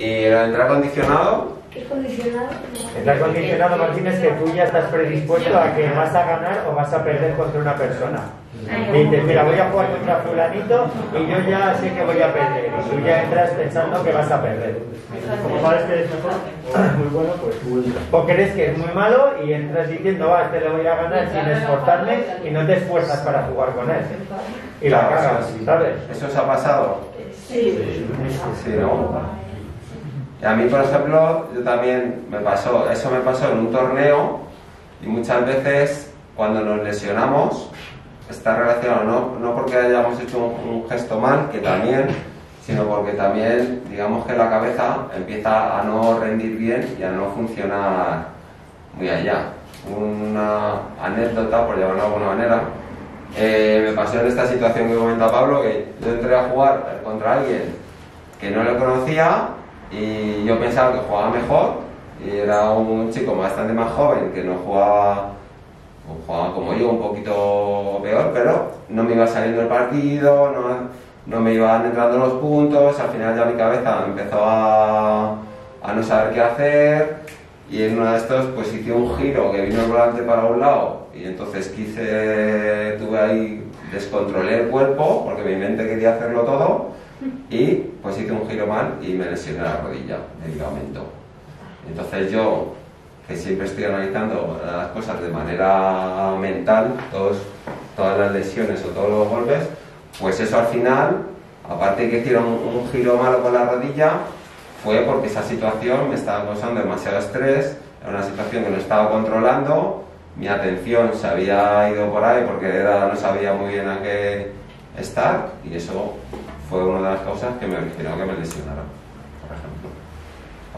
Y el entrar acondicionado, ¿Qué es condicionado? Estar condicionado, Martín, es que tú ya estás predispuesto a que vas a ganar o vas a perder contra una persona. Dices, mira, voy a jugar contra fulanito y yo ya sé que voy a perder. Y tú ya entras pensando que vas a perder. Como sabes que eres mejor, muy bueno, pues... O crees que es muy malo y entras diciendo, va, este le voy a ganar sin esforzarme y no te esfuerzas para jugar con él. Y la Claro, cagas. ¿sabes? ¿eso os ha pasado? Sí. Sí, ¿no? Y a mí, por ejemplo, yo también me pasó, eso me pasó en un torneo y muchas veces cuando nos lesionamos está relacionado no, no porque hayamos hecho un, un gesto mal, que también, sino porque también, digamos que la cabeza empieza a no rendir bien y a no funcionar muy allá. Una anécdota, por llamarlo de alguna manera, eh, me pasó en esta situación que comenta Pablo, que yo entré a jugar contra alguien que no le conocía y yo pensaba que jugaba mejor y era un chico bastante más joven que no jugaba, jugaba como yo, un poquito peor, pero no me iba saliendo el partido, no, no me iban entrando los puntos, al final ya mi cabeza empezó a, a no saber qué hacer y en uno de estos pues hice un giro que vino el volante para un lado y entonces quise, tuve ahí, descontrolé el cuerpo porque mi mente quería hacerlo todo y pues hice un giro mal y me lesioné la rodilla, el ligamento. Entonces yo, que siempre estoy analizando las cosas de manera mental, todos, todas las lesiones o todos los golpes, pues eso al final, aparte de que hicieron un, un giro malo con la rodilla, fue porque esa situación me estaba causando demasiado estrés, era una situación que no estaba controlando, mi atención se había ido por ahí porque era, no sabía muy bien a qué estar y eso fue una de las causas que me originó que me lesionara, por ejemplo.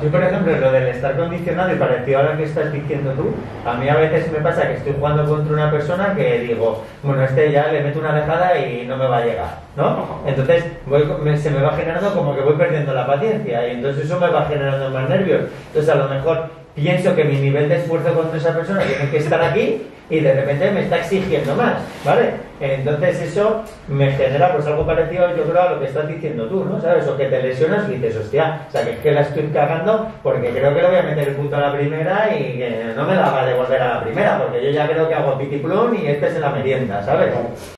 Yo, por ejemplo, lo del estar condicionado y parecido a lo que estás diciendo tú, a mí a veces me pasa que estoy jugando contra una persona que digo, bueno, este ya le meto una dejada y no me va a llegar, ¿no? Entonces voy, me- se me va generando como que voy perdiendo la paciencia y entonces eso me va generando más nervios. Entonces a lo mejor pienso que mi nivel de esfuerzo contra esa persona tiene que estar aquí y de repente me está exigiendo más, ¿vale? Entonces eso me genera pues algo parecido yo creo a lo que estás diciendo tú, ¿no? ¿Sabes? O que te lesionas y dices, hostia, o sea que es que la estoy cagando porque creo que le voy a meter el punto a la primera y que no me la va a devolver a la primera porque yo ya creo que hago pitiplón y este es en la merienda, ¿sabes?